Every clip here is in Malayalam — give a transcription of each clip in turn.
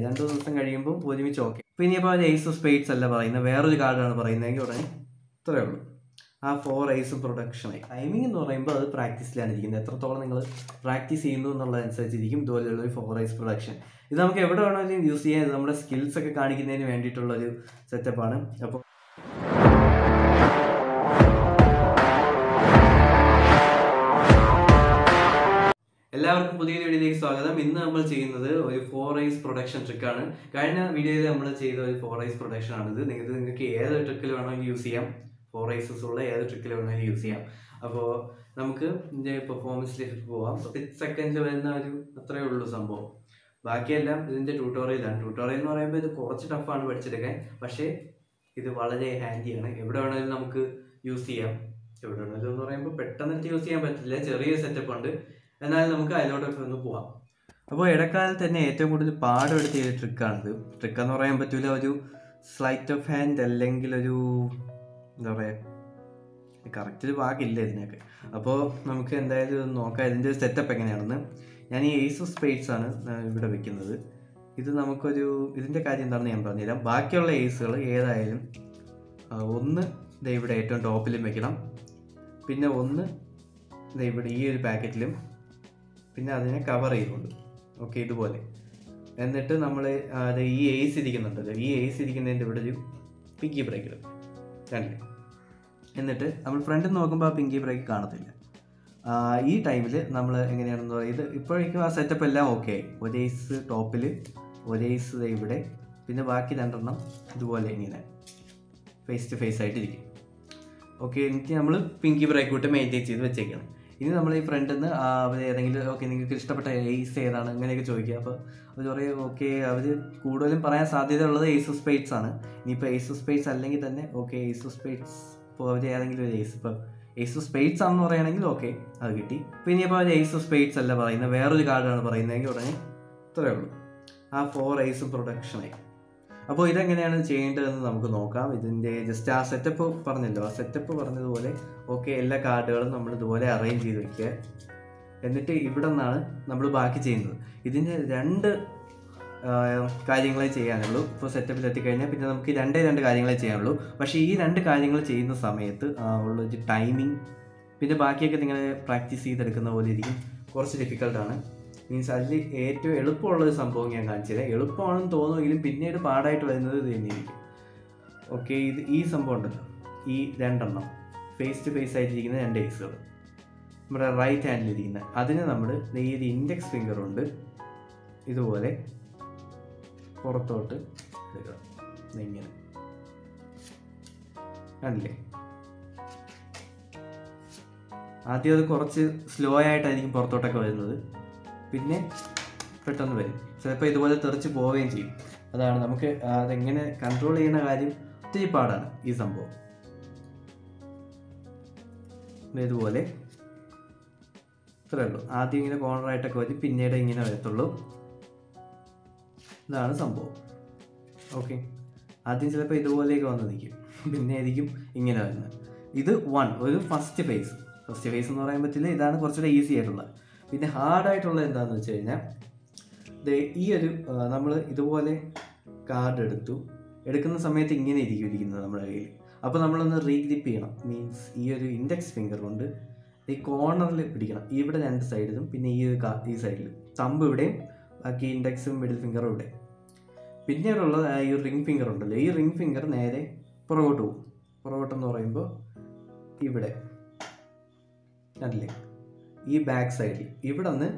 രണ്ടു ദിവസം കഴിയുമ്പോൾ ഒരുമിച്ച് ഓക്കെ പിന്നെ ഇനിയിപ്പോൾ അത് എയ്സ് ഓഫ് സ്പേഡ്സ് അല്ല പറയുന്നത് വേറൊരു കാർഡാണ് പറയുന്നതെങ്കിൽ ഉടനെ ഇത്രയേ ഉള്ളൂ. ആ ഫോർ ഐസും പ്രൊഡക്ഷനായി ടൈമിംഗ് എന്ന് പറയുമ്പോൾ അത് പ്രാക്ടീസിലാണ് ഇരിക്കുന്നത്. എത്രത്തോളം നിങ്ങൾ പ്രാക്ടീസ് ചെയ്യുന്നു എന്നുള്ളതനുസരിച്ചിരിക്കും ഇതുപോലെയുള്ള ഒരു ഫോർ ഐസ് പ്രൊഡക്ഷൻ ഇത് നമുക്ക് എവിടെ വേണമെങ്കിലും യൂസ് ചെയ്യാൻ നമ്മുടെ സ്കിൽസ് ഒക്കെ കാണിക്കുന്നതിന് വേണ്ടിയിട്ടുള്ള ഒരു സെറ്റപ്പാണ് അപ്പോൾ എല്ലാവർക്കും പുതിയൊരു വീഡിയോയിലേക്ക് സ്വാഗതം. ഇന്ന് നമ്മൾ ചെയ്യുന്നത് ഒരു ഫോർ ഐസ് പ്രൊഡക്ഷൻ ട്രിക്കാണ് കഴിഞ്ഞ വീഡിയോയിൽ നമ്മൾ ചെയ്ത ഒരു ഫോർ ഐസ് പ്രൊഡക്ഷൻ ആണിത്. നിങ്ങൾക്ക് നിങ്ങൾക്ക് ഏത് ട്രിക്കിൽ വേണമെങ്കിലും യൂസ് ചെയ്യാം. ഫോർ ഐസസ് ഉള്ള ഏത് ട്രിക്കിൽ വേണമെങ്കിലും യൂസ് ചെയ്യാം. അപ്പോൾ നമുക്ക് ഇതിന്റെ പെർഫോമൻസിലേക്ക് പോവാം. സിക്സ് സെക്കൻഡിൽ വരുന്ന ഒരു അത്രയേ ഉള്ളൂ സംഭവം. ബാക്കിയെല്ലാം ഇതിന്റെ ട്യൂട്ടോറിയലാണ് ട്യൂട്ടോറിയൽ എന്ന് പറയുമ്പോൾ ഇത് കുറച്ച് ടഫാണ് പഠിച്ചെടുക്കാൻ പക്ഷേ ഇത് വളരെ ഹാൻഡിയാണ് എവിടെ വേണമെങ്കിലും നമുക്ക് യൂസ് ചെയ്യാം. എവിടെ വേണമെങ്കിലും എന്ന് പറയുമ്പോൾ പെട്ടെന്ന് യൂസ് ചെയ്യാൻ പറ്റില്ല. ചെറിയ സെറ്റപ്പ് ഉണ്ട്. എന്നാൽ നമുക്ക് അതിലോട്ടൊക്കെ ഒന്ന് പോവാം. അപ്പോൾ ഇടക്കാലത്ത് തന്നെ ഏറ്റവും കൂടുതൽ പാടെടുത്ത ഒരു ട്രിക്കാണിത് ട്രിക്ക് എന്ന് പറയാൻ പറ്റില്ല ഒരു സ്ലൈറ്റ് ഓഫ് ഹാൻഡ് അല്ലെങ്കിൽ ഒരു എന്താ പറയുക കറക്റ്റ് ഒരു വാക്കില്ല ഇതിനൊക്കെ. അപ്പോൾ നമുക്ക് എന്തായാലും നോക്കാം ഇതിന്റെ ഒരു സെറ്റപ്പ് എങ്ങനെയാണെന്ന്. ഞാൻ ഈ ഏസ് ഓഫ് സ്പേഡ്സ് ആണ് ഇവിടെ വെക്കുന്നത്. ഇത് നമുക്കൊരു ഇതിന്റെ കാര്യം എന്താണെന്ന് ഞാൻ പറഞ്ഞുതരാം. ബാക്കിയുള്ള ഏസുകൾ ഏതായാലും ഒന്ന് ഇവിടെ ഏറ്റവും ടോപ്പിലും വെക്കണം. പിന്നെ ഒന്ന് ഇവിടെ ഈ ഒരു പാക്കറ്റിലും പിന്നെ അതിനെ കവർ ചെയ്തുകൊണ്ട്. ഓക്കെ ഇതുപോലെ. എന്നിട്ട് നമ്മൾ അത് ഈ ഏസ് ഇരിക്കുന്നുണ്ടല്ലോ. ഈ ഏസ് ഇരിക്കുന്നതിന്റെ ഇവിടെ ഒരു പിങ്കി ബ്രേക്ക് ഇടും. കണ്ടില്ലേ എന്നിട്ട് നമ്മൾ ഫ്രണ്ടിൽ നോക്കുമ്പോൾ ആ പിങ്കി ബ്രേക്ക് കാണത്തില്ല. ഈ ടൈമിൽ നമ്മൾ എങ്ങനെയാണെന്ന് പറയുന്നത് ഇപ്പോഴേക്കും ആ സെറ്റപ്പ് എല്ലാം ഓക്കെ ആയി. ഒരേസ് ടോപ്പിൽ ഒരേസ് ഇവിടെ. പിന്നെ ബാക്കി രണ്ടെണ്ണം ഇതുപോലെ ഇങ്ങനെ ഫേസ് ടു ഫേസ് ആയിട്ടിരിക്കും ഓക്കെ എനിക്ക് നമ്മൾ പിങ്കി ബ്രേക്ക് വിട്ട് മെയിന്റെയിൻ ചെയ്ത് വെച്ചേക്കണം. ഇനി നമ്മൾ ഈ ഫ്രണ്ടിൽ നിന്ന് അവർ ഏതെങ്കിലും ഓക്കെ നിങ്ങൾക്ക് ഇഷ്ടപ്പെട്ട ഏയ്സ് ഏതാണ്? അങ്ങനെയൊക്കെ ചോദിക്കുക. അപ്പോൾ അവർ പറയും ഓക്കെ അവർ കൂടുതലും പറയാൻ സാധ്യതയുള്ളത് ഏസ് ഓഫ് സ്പേറ്റ്സ് ആണ്. ഇനിയിപ്പോൾ ഏസ് ഓഫ് സ്പേറ്റ്സ് അല്ലെങ്കിൽ തന്നെ ഓക്കെ ഏസ് ഓഫ് സ്പേറ്റ്സ് ഇപ്പോൾ അവർ ഏതെങ്കിലും ഒരു ഏസ് ഇപ്പോൾ ഏസ് ഓഫ് സ്പേറ്റ്സ് ആണെന്ന് പറയുകയാണെങ്കിൽ ഓക്കെ അത് കിട്ടി. അപ്പോൾ ഇനിയിപ്പോൾ അവർ ഏസ് ഓഫ് സ്പേറ്റ്സ് അല്ല പറയുന്നത് വേറൊരു കാർഡാണ് പറയുന്നതെങ്കിൽ ഉടനെ ഇത്രയേ ഉള്ളൂ. ആ ഫോർ എയ്സ് പ്രൊഡക്ഷനായി അപ്പോൾ ഇതെങ്ങനെയാണ് ചെയ്യേണ്ടതെന്ന് നമുക്ക് നോക്കാം. ഇതിന്റെ ജസ്റ്റ് ആ സെറ്റപ്പ് പറഞ്ഞല്ലോ. ആ സെറ്റപ്പ് പറഞ്ഞതുപോലെ ഓക്കെ എല്ലാ കാർഡുകളും നമ്മൾ ഇതുപോലെ അറേഞ്ച് ചെയ്ത് വയ്ക്കുക എന്നിട്ട് ഇവിടെ നിന്നാണ് നമ്മൾ ബാക്കി ചെയ്യുന്നത്. ഇതിന് രണ്ട് കാര്യങ്ങളെ ചെയ്യാനുള്ളൂ. ഇപ്പോൾ സെറ്റപ്പിൽ എത്തിക്കഴിഞ്ഞാൽ പിന്നെ നമുക്ക് രണ്ടേ രണ്ട് കാര്യങ്ങളെ ചെയ്യാനുള്ളൂ. പക്ഷേ ഈ രണ്ട് കാര്യങ്ങൾ ചെയ്യുന്ന സമയത്ത് ഉള്ള ടൈമിംഗ് പിന്നെ ബാക്കിയൊക്കെ നിങ്ങൾ പ്രാക്ടീസ് ചെയ്തെടുക്കുന്ന പോലെ ഇരിക്കും. കുറച്ച് ഡിഫിക്കൽട്ടാണ് മീൻസ് അതിൽ ഏറ്റവും എളുപ്പമുള്ള ഒരു സംഭവം ഞാൻ കാണിച്ചില്ല എളുപ്പമാണെന്ന് തോന്നുമെങ്കിലും പിന്നീട് പാടായിട്ട് വരുന്നത് തന്നെയായിരിക്കും. ഓക്കെ ഇത് ഈ സംഭവം ഉണ്ടല്ലോ. ഈ രണ്ടെണ്ണം. ഫേസ് ടു ഫേസ് ആയിട്ടിരിക്കുന്ന രണ്ട് കേസുകൾ. നമ്മുടെ റൈറ്റ് ഹാൻഡിലിരിക്കുന്ന അതിന് നമ്മൾ ഈ ഒരു ഇൻഡെക്സ് ഫിംഗർ ഉണ്ട്. ഇതുപോലെ പുറത്തോട്ട് എടുക്കണം. ഇങ്ങനെ. കണ്ടില്ലേ? ആദ്യം അത് കുറച്ച് സ്ലോ ആയിട്ടായിരിക്കും പുറത്തോട്ടൊക്കെ വരുന്നത്. പിന്നെ പെട്ടെന്ന് വരും. ചിലപ്പോൾ ഇതുപോലെ തെറിച്ച് പോവുകയും ചെയ്യും. അതാണ് നമുക്ക് അതെങ്ങനെ കൺട്രോൾ ചെയ്യുന്ന കാര്യം ഒത്തിരി പാടാണ് ഈ സംഭവം. ഇതുപോലെ. ഇത്രേ ഉള്ളൂ. ആദ്യം ഇങ്ങനെ കോർണറായിട്ടൊക്കെ വരും പിന്നീട് ഇങ്ങനെ വരത്തുള്ളൂ. ഇതാണ് സംഭവം. ഓക്കെ. ആദ്യം ചിലപ്പോൾ ഇതുപോലെയൊക്കെ വന്ന് നിൽക്കും. പിന്നെ ആയിരിക്കും ഇങ്ങനെ വരുന്നത്. ഇത് വൺ ഒരു ഫസ്റ്റ് ഫേസ് ഫസ്റ്റ് ഫേസ് എന്ന് പറയാൻ പറ്റില്ല. ഇതാണ് കുറച്ചുകൂടെ ഈസി ആയിട്ടുള്ളത്. പിന്നെ ഹാർഡായിട്ടുള്ള എന്താണെന്ന് വെച്ച് കഴിഞ്ഞാൽ ഈ ഒരു നമ്മൾ ഇതുപോലെ കാർഡ് എടുത്തു. എടുക്കുന്ന സമയത്ത് ഇങ്ങനെ ഇരിക്കും ഇരിക്കുന്നത് നമ്മുടെ കയ്യിൽ അപ്പോൾ നമ്മളൊന്ന് റീഗ്രിപ്പ് ചെയ്യണം. മീൻസ് ഈ ഒരു ഇൻഡെക്സ് ഫിംഗർ കൊണ്ട് ഈ കോർണറിൽ പിടിക്കണം. ഇവിടെ രണ്ട് സൈഡിലും പിന്നെ ഈ ഈ സൈഡിലും തമ്പ് ഇവിടെയും ബാക്കി ഇൻഡെക്സും മിഡിൽ ഫിംഗറും ഇവിടെ പിന്നീടുള്ളത് ഈ റിംഗ് ഫിംഗർ ഉണ്ടല്ലോ. ഈ റിംഗ് ഫിംഗർ നേരെ പുറകോട്ട് പോകും. പുറകോട്ടെന്ന് പറയുമ്പോൾ ഇവിടെ. അല്ലേ ഈ ബാക്ക് സൈഡിൽ ഇവിടെ നിന്ന്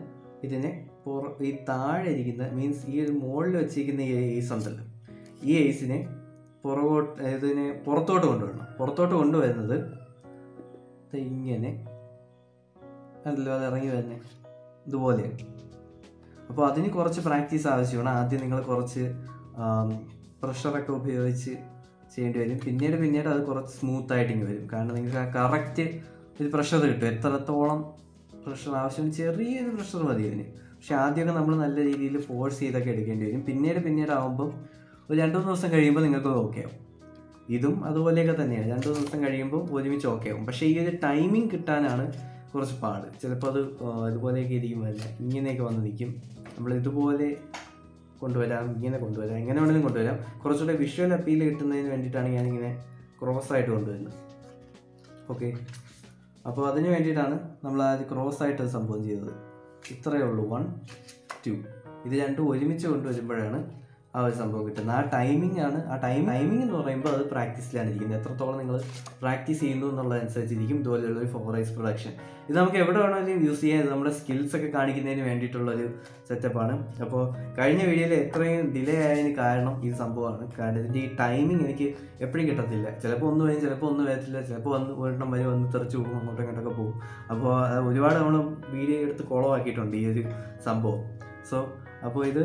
ഇതിനെ പുറ ഈ താഴെ ഇരിക്കുന്ന മീൻസ് ഈ ഒരു മുകളിൽ വെച്ചിരിക്കുന്ന ഈ ഏസ് ഉണ്ടല്ലോ. ഈ ഏസിനെ പുറകോട്ട് ഇതിനെ പുറത്തോട്ട് കൊണ്ടുവരണം. പുറത്തോട്ട് കൊണ്ടുവരുന്നത് ഇങ്ങനെ. അല്ലല്ലോ അത് ഇറങ്ങി വരുന്നത് ഇതുപോലെയാണ് അപ്പോൾ അതിന് കുറച്ച് പ്രാക്ടീസ് ആവശ്യമാണ്. ആദ്യം നിങ്ങൾ കുറച്ച് പ്രഷറൊക്കെ ഉപയോഗിച്ച് ചെയ്യേണ്ടി വരും. പിന്നീട് പിന്നീട് അത് കുറച്ച് സ്മൂത്ത് ആയിട്ട് ഇങ്ങനെ വരും. കാരണം നിങ്ങൾക്ക് ആ കറക്റ്റ് ഒരു പ്രഷർ കിട്ടും. എത്രത്തോളം പ്രഷർ ആവശ്യം ചെറിയൊരു പ്രഷർ മതി അതിന്. പക്ഷെ ആദ്യമൊക്കെ നമ്മൾ നല്ല രീതിയിൽ ഫോഴ്സ് ചെയ്തൊക്കെ എടുക്കേണ്ടി വരും. പിന്നീട് പിന്നീട് ആകുമ്പോൾ ഒരു രണ്ട് മൂന്ന് ദിവസം കഴിയുമ്പോൾ നിങ്ങൾക്ക് ഓക്കെ ആവും. ഇതും അതുപോലെയൊക്കെ തന്നെയാണ്. രണ്ട് ദിവസം കഴിയുമ്പോൾ ഒരുമിച്ച് ഓക്കെ ആവും. പക്ഷേ ഈ ഒരു ടൈമിംഗ് കിട്ടാനാണ് കുറച്ച് പാട്. ചിലപ്പോൾ അത് ഇതുപോലെയൊക്കെ ഇരിക്കും. വരില്ല ഇങ്ങനെയൊക്കെ വന്ന് നിൽക്കും നമ്മൾ ഇതുപോലെ കൊണ്ടുവരാം ഇങ്ങനെ കൊണ്ടുവരാം എങ്ങനെ വേണമെങ്കിലും കൊണ്ടുവരാം. കുറച്ചുകൂടെ വിഷ്വൽ അപ്പീൽ കിട്ടുന്നതിന് വേണ്ടിയിട്ടാണ് ഞാനിങ്ങനെ ക്രോസ് ആയിട്ട് കൊണ്ടുവരുന്നത്. ഓക്കെ അപ്പോൾ അതിന് വേണ്ടിയിട്ടാണ് നമ്മൾ ആദ്യം ക്രോസ് ആയിട്ട് സംഭവം ചെയ്തത്. ഇത്രയേ ഉള്ളൂ. വൺ ടു ഇത് രണ്ടും ഒരുമിച്ച് കൊണ്ടുവരുമ്പോഴാണ് ആ ഒരു സംഭവം കിട്ടുന്നത്. ആ ടൈമിംഗ് ആണ്. ആ ടൈം ടൈമിംഗ് എന്ന് പറയുമ്പോൾ അത് പ്രാക്ടീസിലാണ് ഇരിക്കുന്നത്. എത്രത്തോളം നിങ്ങൾ പ്രാക്ടീസ് ചെയ്യുന്നു എന്നുള്ളതനുസരിച്ചിരിക്കും. ഇതുപോലെയുള്ള ഒരു ഫോർ ഐസ് പ്രൊഡക്ഷൻ ഇത് നമുക്ക് എവിടെ വേണമെങ്കിലും യൂസ് ചെയ്യാം. നമ്മുടെ സ്കിൽസ് ഒക്കെ കാണിക്കുന്നതിന് വേണ്ടിയിട്ടുള്ളൊരു സെറ്റപ്പാണ് അപ്പോൾ കഴിഞ്ഞ വീഡിയോയിൽ എത്രയും ഡിലേ ആയതിന് കാരണം ഈ സംഭവമാണ്. കാരണം ഇതിന്റെ ഈ ടൈമിംഗ് എനിക്ക് എപ്പോഴും കിട്ടത്തില്ല. ചിലപ്പോൾ ഒന്ന് വരും ചിലപ്പോൾ ഒന്ന് വരത്തില്ല. ചിലപ്പോൾ വന്ന് ഒരെണ്ണം വരും വന്ന് തെറിച്ച് പോകും അങ്ങോട്ടും ഇങ്ങോട്ടൊക്കെ പോകും. അപ്പോൾ ഒരുപാട് നമ്മൾ വീഡിയോ എടുത്ത് കുളമാക്കിയിട്ടുണ്ട് ഈ ഒരു സംഭവം. സോ അപ്പോൾ ഇത്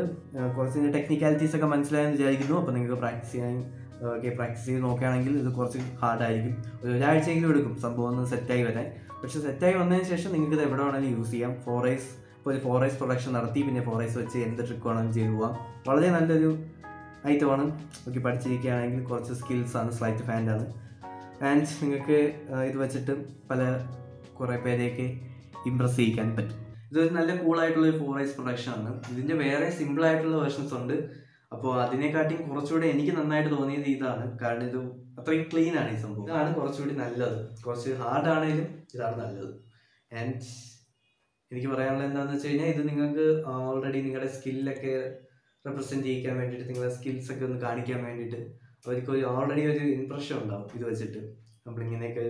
കുറച്ച് ടെക്നിക്കാലിറ്റീസ് ഒക്കെ മനസ്സിലായെന്ന് വിചാരിക്കുന്നു. അപ്പോൾ നിങ്ങൾക്ക് പ്രാക്ടീസ് ചെയ്യാൻ ഒക്കെ പ്രാക്ടീസ് ചെയ്ത് നോക്കുകയാണെങ്കിൽ ഇത് കുറച്ച് ഹാർഡായിരിക്കും ഒരു ഒരാഴ്ചയെങ്കിലും എടുക്കും. സംഭവം ഒന്ന് സെറ്റായി വരാൻ. പക്ഷെ സെറ്റായി വന്നതിന് ശേഷം നിങ്ങൾക്ക് ഇത് എവിടെ വേണമെങ്കിലും യൂസ് ചെയ്യാം. ഫോർ ഐസ് ഇപ്പോൾ ഒരു ഫോർ പ്രൊഡക്ഷൻ നടത്തി. പിന്നെ ഫോർ വെച്ച് എന്ത് ട്രിക്ക് വേണമെങ്കിലും ചെയ്തു പോകാം വളരെ നല്ലൊരു ഐറ്റമാണ് ഓക്കെ പഠിച്ചിരിക്കുകയാണെങ്കിൽ കുറച്ച് സ്കിൽസ് ആണ്. സ്ലൈറ്റ് ഫാൻഡാണ് ആൻഡ് നിങ്ങൾക്ക് ഇത് വെച്ചിട്ട് പല കുറേ പേരെയൊക്കെ ഇമ്പ്രസ് ചെയ്യിക്കാൻ പറ്റും. ഇതൊരു നല്ല കൂളായിട്ടുള്ള ഒരു ഫോർ ഐസ് പ്രൊഡക്ഷൻ ആണ്. ഇതിന്റെ വേറെ സിമ്പിൾ ആയിട്ടുള്ള വേർഷൻസ് ഉണ്ട്. അപ്പോൾ അതിനെക്കാട്ടിയും കുറച്ചുകൂടെ എനിക്ക് നന്നായിട്ട് തോന്നിയത് ഇതാണ്. കാരണം ഇത് അത്രയും ക്ലീൻ ആണ് ഈ സംഭവം. ഇതാണ് കുറച്ചുകൂടി നല്ലത്. കുറച്ച് ഹാർഡ് ആണെങ്കിലും ഇതാണ് നല്ലത്. ആൻഡ് എനിക്ക് പറയാനുള്ളത് എന്താണെന്ന് വെച്ച് കഴിഞ്ഞാൽ ഇത് നിങ്ങൾക്ക് ഓൾറെഡി നിങ്ങളുടെ സ്കില്ലൊക്കെ റെപ്രസെന്റ് ചെയ്യിക്കാൻ വേണ്ടിയിട്ട് നിങ്ങളുടെ സ്കിൽസ് ഒക്കെ ഒന്ന് കാണിക്കാൻ വേണ്ടിയിട്ട് അവർക്ക് ഒരു ഓൾറെഡി ഒരു ഇമ്പ്രഷൻ ഉണ്ടാവും ഇത് വെച്ചിട്ട്. നമ്മളിങ്ങനെയൊക്കെ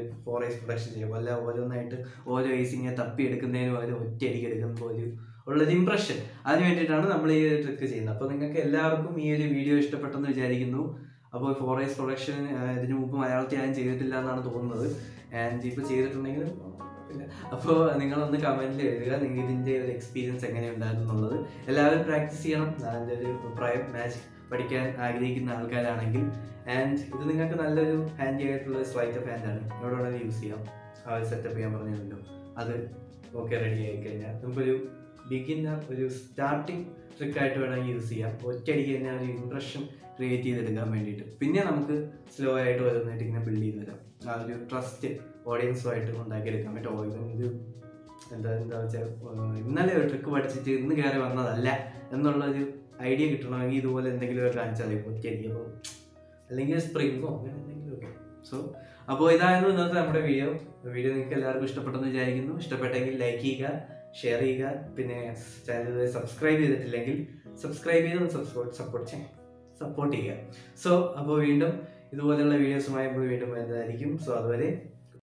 ഐസ് പ്രൊഡക്ഷൻ ചെയ്യും അല്ല ഓരോന്നായിട്ട് ഓരോ ഐസ് ഇങ്ങനെ തപ്പി എടുക്കുന്നതിന് പകരം ഒറ്റയടിക്ക് എടുക്കുമ്പോൾ ഒരു ഉള്ളൊരു ഇമ്പ്രഷൻ അതിന് വേണ്ടിയിട്ടാണ് നമ്മൾ ഈ ട്രിക്ക് ചെയ്യുന്നത്. അപ്പോൾ നിങ്ങൾക്ക് എല്ലാവർക്കും ഈ ഒരു വീഡിയോ ഇഷ്ടപ്പെട്ടെന്ന് വിചാരിക്കുന്നു. അപ്പോൾ ഐസ് പ്രൊഡക്ഷൻ ഇതിനു മുമ്പ് മലയാളത്തിൽ ആരും ചെയ്തിട്ടില്ല എന്നാണ് തോന്നുന്നത്. ആൻഡ് ഇപ്പോൾ ചെയ്തിട്ടുണ്ടെങ്കിൽ അപ്പോൾ നിങ്ങളൊന്ന് കമന്റിൽ എഴുതുക. നിങ്ങൾ ഇതിന്റെ ഒരു എക്സ്പീരിയൻസ് എങ്ങനെയുണ്ടായിരുന്നു എന്നുള്ളത്. എല്ലാവരും പ്രാക്ടീസ് ചെയ്യണം. അതിന്റെ ഒരു അഭിപ്രായം മാച്ച് പഠിക്കാൻ ആഗ്രഹിക്കുന്ന ആൾക്കാരാണെങ്കിൽ ആൻഡ് ഇത് നിങ്ങൾക്ക് നല്ലൊരു ഹാൻഡി ആയിട്ടുള്ള സ്ലൈറ്റ് ഓഫ് ഹാൻഡാണ് എവിടെ വേണമെങ്കിലും യൂസ് ചെയ്യാം. ആ ഒരു സെറ്റപ്പ് ചെയ്യാൻ പറഞ്ഞല്ലോ അത് ഓക്കെ റെഡി ആയി കഴിഞ്ഞാൽ നമുക്കൊരു ബിഗിന്നർ ഒരു സ്റ്റാർട്ടിങ് ട്രിക്കായിട്ട് വേണമെങ്കിൽ യൂസ് ചെയ്യാം. ഒറ്റയടിക്ക് തന്നെ ഒരു ഇംപ്രഷൻ ക്രിയേറ്റ് ചെയ്തെടുക്കാൻ വേണ്ടിയിട്ട്. പിന്നെ നമുക്ക് സ്ലോ ആയിട്ട് വരുന്നതായിട്ട് ഇങ്ങനെ ബിൽഡ് ചെയ്ത് തരാം ആ ഒരു ട്രസ്റ്റ് ഓഡിയൻസുമായിട്ട് ഉണ്ടാക്കിയെടുക്കാൻ പറ്റും. ഇത് എന്താ എന്താ വെച്ചാൽ ഇന്നലെ ഒരു ട്രിക്ക് പഠിച്ചിട്ട് ഇന്ന് കയറി വന്നതല്ല എന്നുള്ളൊരു ഐഡിയ കിട്ടണമെങ്കിൽ ഇതുപോലെ എന്തെങ്കിലുമൊക്കെ കാണിച്ചാൽ മതി. ഒറ്റയടിക്ക് അപ്പോൾ അല്ലെങ്കിൽ സ്പ്രിങ്ങോ അങ്ങനെ എന്തെങ്കിലുമൊക്കെ സോ അപ്പോൾ ഇതായിരുന്നു ഇന്നത്തെ നമ്മുടെ വീഡിയോ വീഡിയോ നിങ്ങൾക്ക് എല്ലാവർക്കും ഇഷ്ടപ്പെട്ടെന്ന് വിചാരിക്കുന്നു. ഇഷ്ടപ്പെട്ടെങ്കിൽ ലൈക്ക് ചെയ്യുക ഷെയർ ചെയ്യുക. പിന്നെ ചാനൽ സബ്സ്ക്രൈബ് ചെയ്തിട്ടില്ലെങ്കിൽ സബ്സ്ക്രൈബ് ചെയ്ത് സപ്പോർട്ട് സപ്പോർട്ട് ചെയ്യാം. സപ്പോർട്ട് ചെയ്യുക. സോ അപ്പോൾ വീണ്ടും ഇതുപോലെയുള്ള വീഡിയോസുമായി വീണ്ടും വരുന്നതായിരിക്കും. സോ അതുവരെ